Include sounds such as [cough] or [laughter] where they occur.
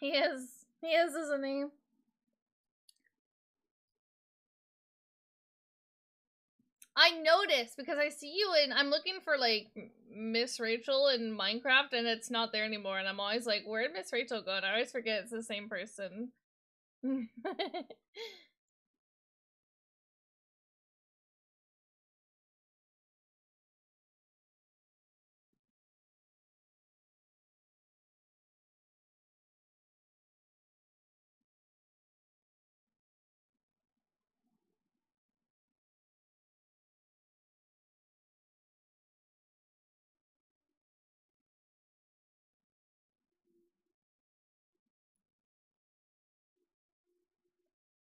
He is. He is, isn't he? I notice because I see you and I'm looking for like Miss Rachel in Minecraft and it's not there anymore and I'm always like, where did Miss Rachel go? And I always forget it's the same person. [laughs]